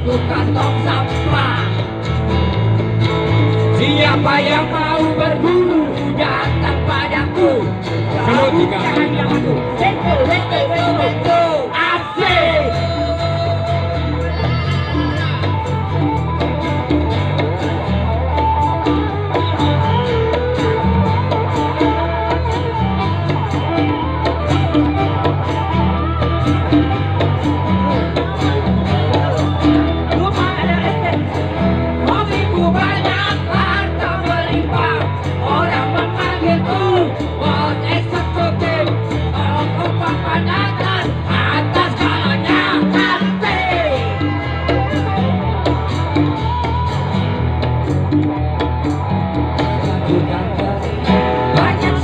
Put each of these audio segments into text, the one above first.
itu kantong sampah. Siapa yang mau berburu hujan?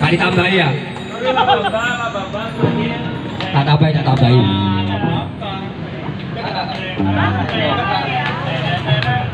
Kali tambahin ya? Tak tambahin, tak tambahin.